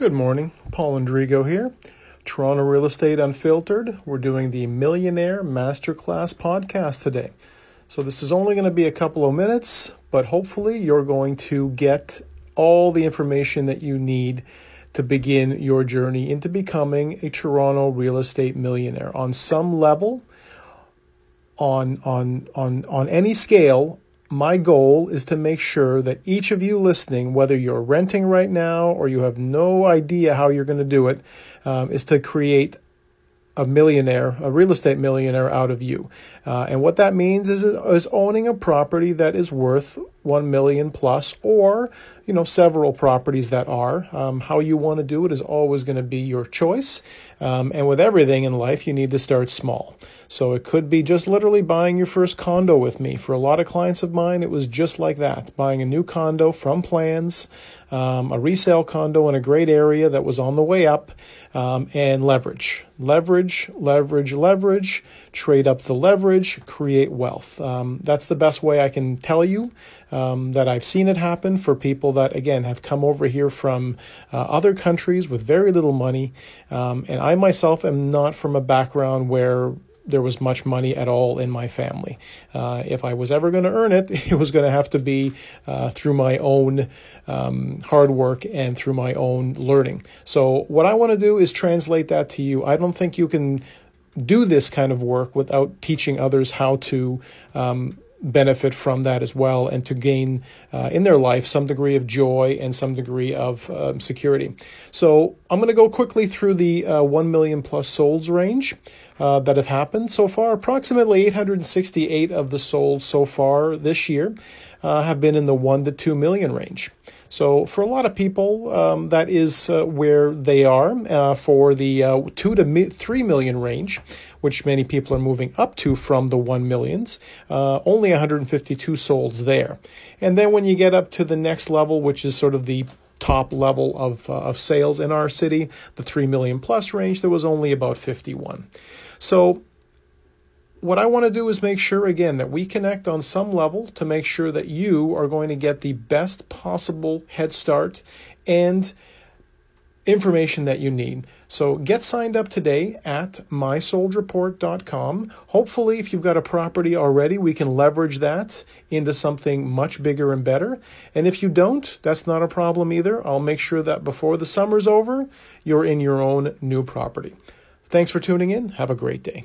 Good morning, Paul Andrigo here. Toronto Real Estate Unfiltered. We're doing the Millionaire Masterclass podcast today. So, this is only going to be a couple of minutes, but hopefully, you're going to get all the information that you need to begin your journey into becoming a Toronto real estate millionaire on some level, on, on, on, on any scale my goal is to make sure that each of you listening, whether you're renting right now or you have no idea how you're going to do it, um, is to create a millionaire, a real estate millionaire out of you. Uh, and what that means is, is owning a property that is worth 1 million plus or you know several properties that are. Um, how you want to do it is always going to be your choice. Um, and with everything in life you need to start small. So it could be just literally buying your first condo with me. For a lot of clients of mine it was just like that buying a new condo from plans um, a resale condo in a great area that was on the way up um, and leverage. Leverage leverage leverage trade up the leverage create wealth. Um, that's the best way i can tell you um, that I've seen it happen for people that, again, have come over here from uh, other countries with very little money. Um, and I myself am not from a background where there was much money at all in my family. Uh, if I was ever going to earn it, it was going to have to be uh, through my own um, hard work and through my own learning. So, what I want to do is translate that to you. I don't think you can do this kind of work without teaching others how to. Um, benefit from that as well and to gain uh, in their life some degree of joy and some degree of um, security. So I'm going to go quickly through the uh, 1 million plus solds range uh, that have happened so far. Approximately 868 of the solds so far this year uh, have been in the 1 to 2 million range. So for a lot of people, um, that is uh, where they are. Uh, for the uh, two to mi- three million range, which many people are moving up to from the one millions, uh, only 152 solds there. And then when you get up to the next level, which is sort of the top level of, uh, of sales in our city, the 3 million plus range, there was only about 51. So what I want to do is make sure, again, that we connect on some level to make sure that you are going to get the best possible head start and information that you need. So get signed up today at mysoldreport.com. Hopefully, if you've got a property already, we can leverage that into something much bigger and better. And if you don't, that's not a problem either. I'll make sure that before the summer's over, you're in your own new property. Thanks for tuning in. Have a great day.